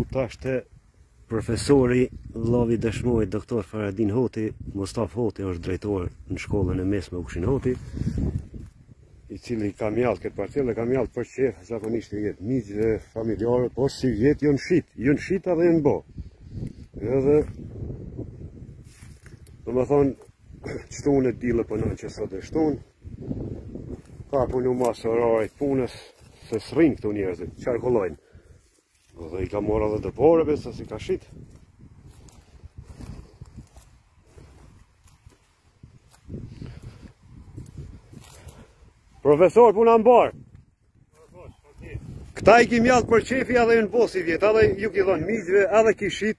E tash te profesori vllavi dëshmorit, doktor Faradin Hoti, Mustaf Hoti është drejtor në shkollën e mesme Ukshin Hoti, i cili ka mjellë këtë parcelë dhe ka mjellë për qef, zakonisht i jep miqve dhe familjarëve, po sivjet jon shitë, jon shitë edhe jon bo. Edhe, domethonë, qëtu unë e dilë për nënë që sot e shtunë, ka punu mas orarit punës, se s'rrinë këtu njerëzit, qarkullojnë. Dhe i ka marrë edhe do pare, besa si ka shit. Profesor, puna e mbarë. Këta i ki mjellë për qefi edhe jon bo sivjet, edhe ju ki dhonë miqve, edhe ki shit.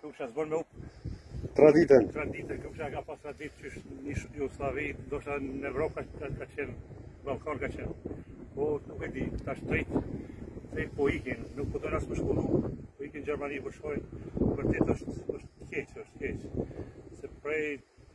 Krusha s'bon me u... Traditën? Traditën, Krusha ka pas traditë që është në ish-Jugosllavi, ndoshta në Evropë ka, ka qenë, Ballkan ka qenë. Po, nuk e di, tash të rijtë, të rijtë po ikin, nuk po dojnë as me u shkollu, po ikin Gjermani, po shkojnë, vërtet është, është keq, është keq. Se prej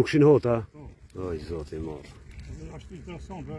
Ukshin Hota? Oj, zoti mor. Ashtu i të sonë,